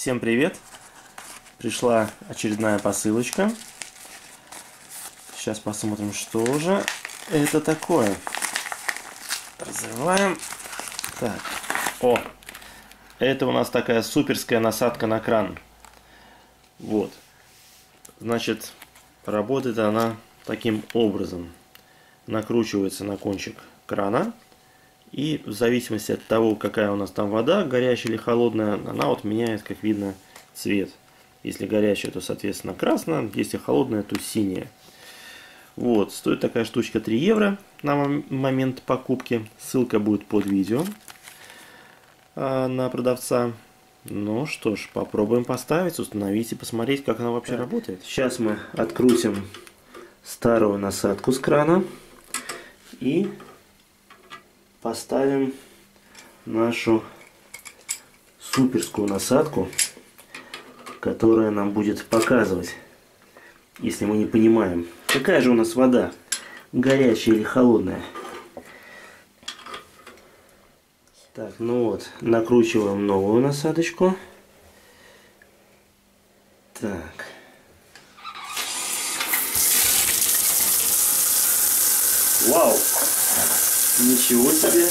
Всем привет! Пришла очередная посылочка. Сейчас посмотрим, что же это такое. Разрываем. Так. О! Это у нас такая суперская насадка на кран. Вот. Значит, работает она таким образом. Накручивается на кончик крана. И в зависимости от того, какая у нас там вода, горячая или холодная, она вот меняет, как видно, цвет. Если горячая, то, соответственно, красная, если холодная, то синяя. Вот, стоит такая штучка 3 евро на момент покупки. Ссылка будет под видео а, на продавца. Ну что ж, попробуем поставить, установить и посмотреть, как она вообще так. работает. Сейчас мы открутим старую насадку с крана и поставим нашу суперскую насадку, которая нам будет показывать, если мы не понимаем, какая же у нас вода, горячая или холодная. Так, ну вот, накручиваем новую насадочку. Так. Вау! Ничего себе.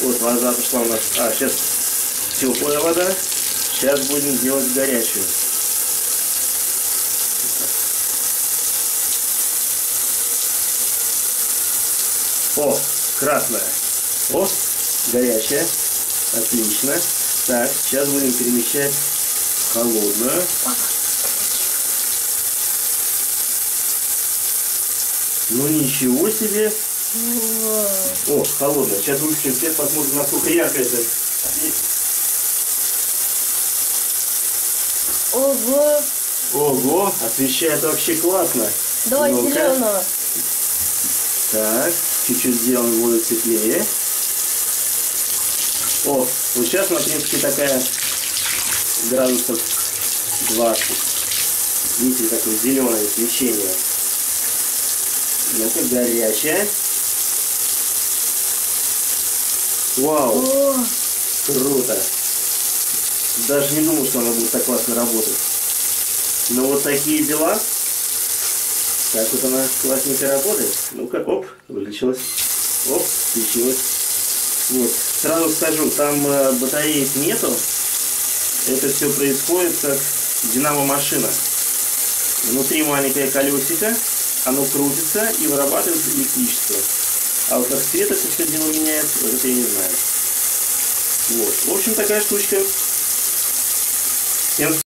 Вот вода пошла у нас. А, сейчас теплая вода. Сейчас будем делать горячую. О, красная. О, горячая. Отлично. Так, сейчас будем перемещать холодную. Ну ничего себе. О, холодная. Сейчас выключим свет, посмотрим, насколько ярко это. Ого! Ого, освещает вообще классно. Давай ну зеленого. Так, чуть-чуть сделаем будет светлее. О, вот сейчас, на принципе, такая градусов 20. Видите, такое зеленое свечение. Это горячая. Вау! О! Круто! Даже не думал, что она будет так классно работать. Но вот такие дела. Так вот она классненько работает. Ну-ка, оп, выключилась. Оп, включилась. Вот. Сразу скажу, там э, батареек нету. Это все происходит как динамо-машина. Внутри маленькое колесико, оно крутится и вырабатывает электричество. А вот как цвет это все дело меняется, вот это я не знаю. Вот. В общем, такая штучка. Всем